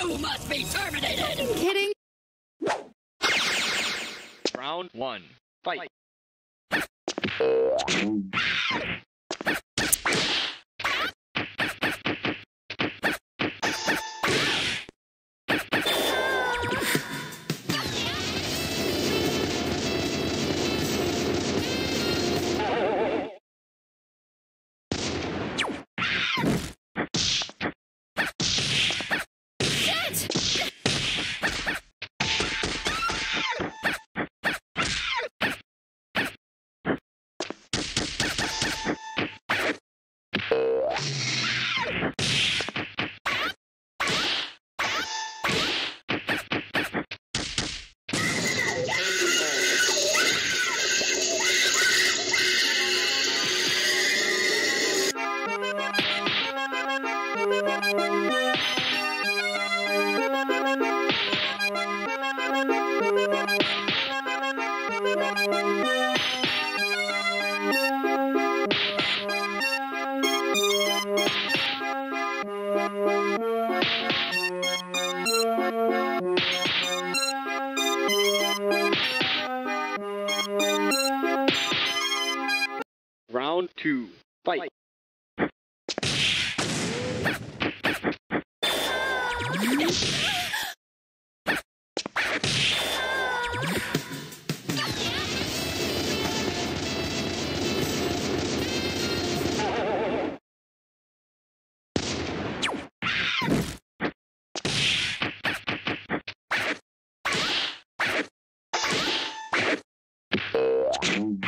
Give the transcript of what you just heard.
You must be terminated! Kidding? Round one. Fight. Round two. Fight. Boom.